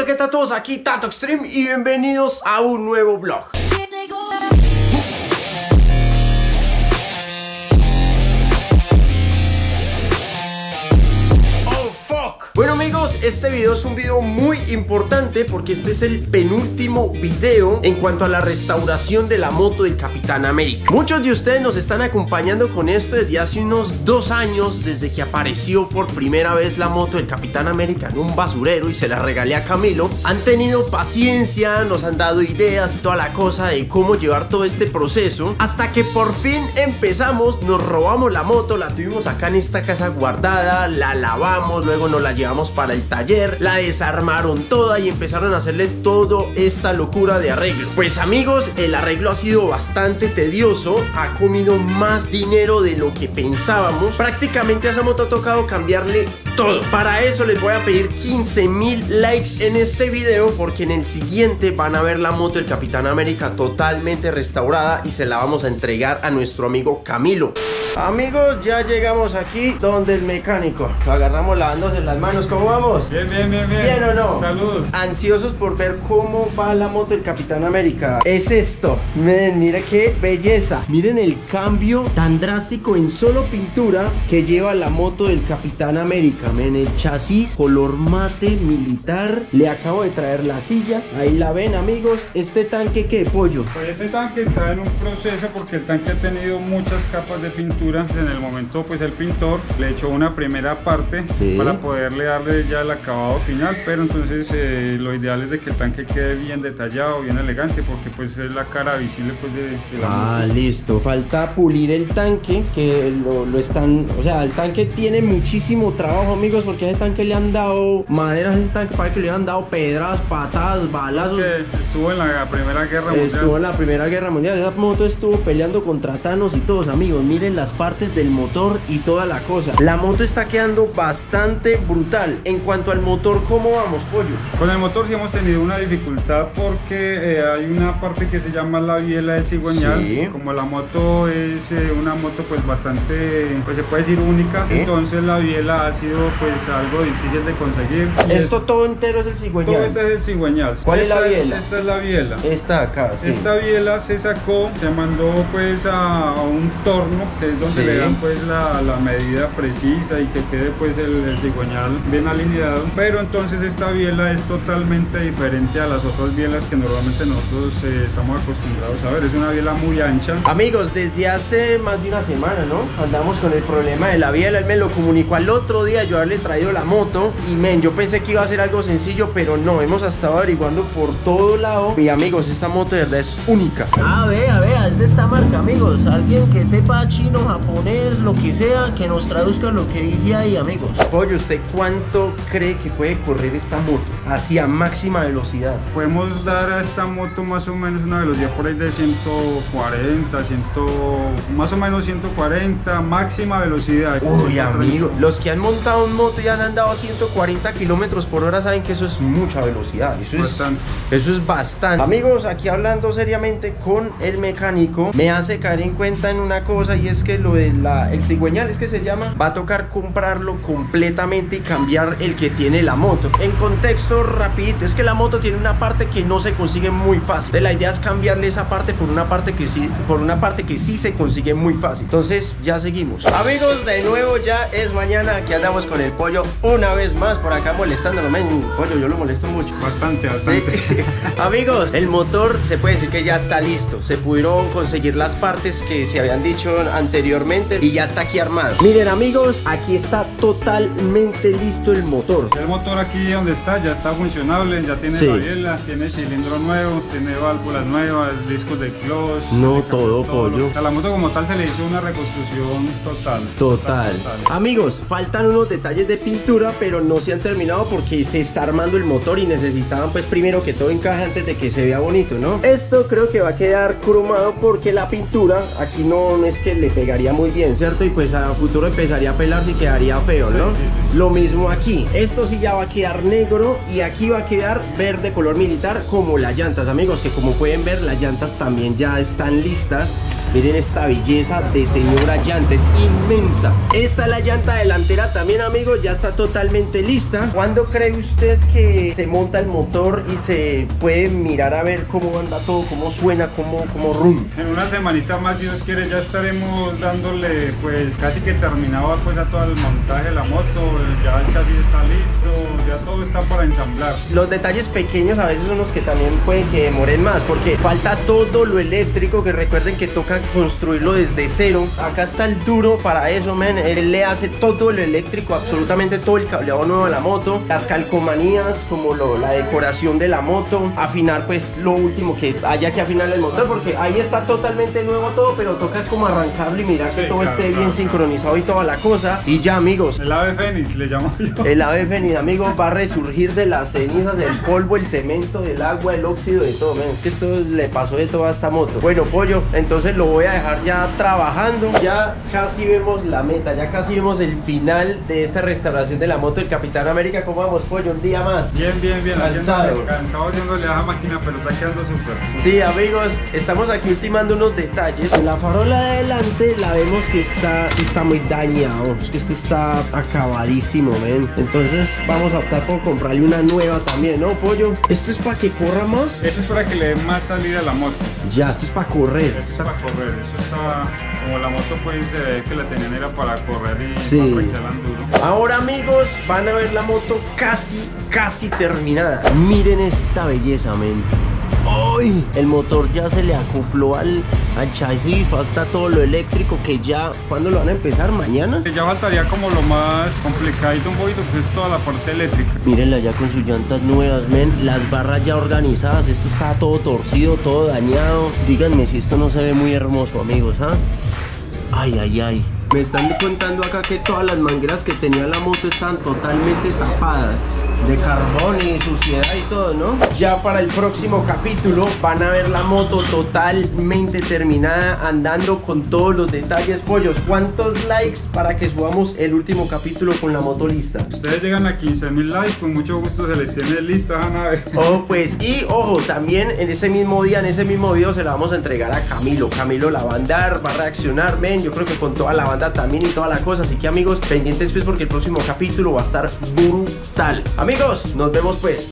Hola, ¿qué tal todos? Aquí Tato Extreme y bienvenidos a un nuevo vlog. Bueno amigos, este video es un video muy importante porque este es el penúltimo video en cuanto a la restauración de la moto del Capitán América. Muchos de ustedes nos están acompañando con esto desde hace unos dos años, desde que apareció por primera vez la moto del Capitán América en un basurero y se la regalé a Camilo. Han tenido paciencia, nos han dado ideas y toda la cosa de cómo llevar todo este proceso, hasta que por fin empezamos, nos robamos la moto, la tuvimos acá en esta casa guardada, la lavamos, luego nos la llevamos para el taller, la desarmaron toda y empezaron a hacerle todo esta locura de arreglo. Pues amigos, el arreglo ha sido bastante tedioso, ha comido más dinero de lo que pensábamos. Prácticamente a esa moto ha tocado cambiarle todo. Para eso les voy a pedir 15 mil likes en este video porque en el siguiente van a ver la moto del Capitán América totalmente restaurada y se la vamos a entregar a nuestro amigo Camilo. Amigos, ya llegamos aquí donde el mecánico. Lo agarramos lavándose las manos. ¿Cómo vamos? Bien, bien, bien, bien. ¿Bien o no? Saludos. Ansiosos por ver cómo va la moto del Capitán América. Es esto. Miren, mira qué belleza. Miren el cambio tan drástico en solo pintura que lleva la moto del Capitán América. Miren el chasis color mate militar. Le acabo de traer la silla. Ahí la ven, amigos. Este tanque, ¿qué? Pollo. Pues este tanque está en un proceso porque el tanque ha tenido muchas capas de pintura. En el momento, pues el pintor le echó una primera parte Sí. para poderle darle ya el acabado final. Pero entonces eh, lo ideal es de que el tanque quede bien detallado, bien elegante, porque pues es la cara visible pues de, de la Ah, moto. listo. Falta pulir el tanque, que lo, lo están... O sea, el tanque tiene muchísimo trabajo, amigos, porque a ese tanque le han dado maderas, a ese tanque parece que le han dado pedras, patadas, balazos. Que estuvo en la Primera Guerra Estuvo en Mundial. la Primera Guerra Mundial. Esa moto estuvo peleando contra Thanos y todos, amigos. Miren las partes del motor y toda la cosa. La moto está quedando bastante brutal. En cuanto al motor, ¿cómo vamos, pollo? Con el motor sí hemos tenido una dificultad porque eh, hay una parte que se llama la biela de cigüeñal. Sí. Como la moto es eh, una moto pues bastante, pues se puede decir única, entonces la biela ha sido pues algo difícil de conseguir. Esto es- todo entero es el cigüeñal. todo este es el cigüeñal. ¿Cuál es la Esta- biela? Esta es la biela. Esta acá, sí. Esta biela se sacó, se mandó pues a, a un torno, que es donde Sí. le dan pues la, la medida precisa y que quede pues el, el cigüeñal bien alineado. Pero entonces esta biela es totalmente diferente a las otras bielas que normalmente nosotros eh, estamos acostumbrados a ver. Es una biela muy ancha. Amigos, desde hace más de una semana, ¿no? Andamos con el problema de la biela. Él me lo comunicó al otro día, yo haberle traído la moto. Y men, yo pensé que iba a ser algo sencillo, pero no. Hemos estado averiguando por todo lado. Y amigos, esta moto de verdad es única. Ah, vea, vea, es de esta marca, amigos. Alguien que sepa chino, japonés, lo que sea, que nos traduzca lo que dice ahí, amigos. Pollo, ¿usted cuánto cree que puede correr esta moto? Hacia máxima velocidad. Podemos dar a esta moto más o menos una velocidad por ahí de 140, 100, más o menos 140, máxima velocidad. Uy, amigo, los que han montado en moto y han andado a 140 kilómetros por hora saben que eso es mucha velocidad. Eso es Bastante. Eso es bastante. Amigos, aquí hablando seriamente con el mecánico, me hace caer en cuenta en una cosa y es que lo del el cigüeñal es que se llama, va a tocar comprarlo completamente y cambiar el que tiene la moto. En contexto rapidito, es que la moto tiene una parte que no se consigue muy fácil. De la idea es cambiarle esa parte por una parte que sí, por una parte que sí se consigue muy fácil. Entonces, ya seguimos. Amigos, de nuevo ya es mañana, aquí andamos con el pollo una vez más por acá molestándolo. Men, pollo, yo lo molesto mucho. Bastante, bastante. Sí. Amigos, el motor se puede decir que ya está listo. Se pudieron conseguir las partes que se habían dicho anteriormente y ya está aquí armado. Miren amigos, aquí está totalmente listo el motor. El motor aquí donde está ya está funcionable, ya tiene Sí. la biela, tiene cilindro nuevo, tiene válvulas nuevas, discos de clutch. No, tiene todo, pollo. lo- A la moto como tal se le hizo una reconstrucción total. Total. Amigos, faltan unos detalles de pintura, pero no se han terminado porque se está armando el motor y necesitaban pues primero que todo encaje antes de que se vea bonito, ¿no? Esto creo que va a quedar cromado porque la pintura aquí no es que le pegaría muy bien, ¿cierto? Y pues a futuro empezaría a pelarse y quedaría feo, ¿no? Sí, sí, sí. Lo mismo aquí. Esto sí ya va a quedar negro y aquí va a quedar verde color militar como las llantas, amigos, que como pueden ver las llantas también ya están listas. Miren esta belleza de señora llanta, es inmensa. Esta es la llanta delantera también, amigos, ya está totalmente lista. ¿Cuándo cree usted que se monta el motor y se puede mirar a ver cómo anda todo, cómo suena, cómo, cómo rum? En una semanita más, si Dios quiere, ya estaremos dándole pues casi que terminado pues a todo el montaje de la moto, ya el chasis está listo, ya todo está para ensamblar. Los detalles pequeños a veces son los que también pueden que demoren más, porque falta todo lo eléctrico, que recuerden que toca construirlo desde cero. Acá está el duro para eso, men. Él le hace todo lo eléctrico, absolutamente todo el cableado nuevo de la moto, las calcomanías, como lo, la decoración de la moto, afinar pues lo último que haya que afinar el motor, porque ahí está totalmente nuevo todo, pero toca es como arrancarlo y mirar que todo claro, esté bien claro, sincronizado y toda la cosa. Y ya, amigos, El ave fénix le llamo yo. el ave fénix, amigo, va a resurgir de las cenizas, del polvo, el cemento, del agua, el óxido, de todo. Men, es que esto le pasó de todo a esta moto. Bueno, pollo, entonces lo voy a dejar ya trabajando. Ya casi vemos la meta, ya casi vemos el final de esta restauración de la moto del Capitán América. ¿Cómo vamos, pollo? Un día más. Bien, bien, bien, Cansado. cansado haciéndole a la máquina, pero está quedando súper. Sí, amigos, estamos aquí ultimando unos detalles. La farola de adelante la vemos que está, está muy dañado. Es que esto está acabadísimo, ven. Entonces vamos a optar por comprarle una nueva también, ¿no, pollo? ¿Esto es para que corra más? Eso es para que le dé más salida a la moto. Ya, esto es para correr. Eso es para correr, eso está, como la moto pues se ve que la tenían era para correr y Sí. para duro. Ahora amigos, van a ver la moto casi, casi terminada. Miren esta belleza, men. ¡Ay! El motor ya se le acopló al, al chasis, falta todo lo eléctrico que ya... ¿Cuándo lo van a empezar? ¿Mañana? Ya faltaría como lo más complicadito un poquito, que es toda la parte eléctrica. Mírenla ya con sus llantas nuevas, men. Las barras ya organizadas. Esto está todo torcido, todo dañado. Díganme si esto no se ve muy hermoso, amigos, ¿ah? Ay, ay, ay. Me están contando acá que todas las mangueras que tenía la moto están totalmente tapadas. De carbón y suciedad y todo, ¿no? Ya para el próximo capítulo van a ver la moto totalmente terminada, andando con todos los detalles. Pollos, ¿cuántos likes para que subamos el último capítulo con la moto lista? Ustedes llegan a 15 mil likes, con mucho gusto se les tiene lista la nave. Oh, pues, y ojo, también en ese mismo día, en ese mismo video, se la vamos a entregar a Camilo. Camilo la va a andar, va a reaccionar, men. Yo creo que con toda la banda también y toda la cosa. Así que, amigos, pendientes, pues, porque el próximo capítulo va a estar brutal. Amigos, nos vemos, pues.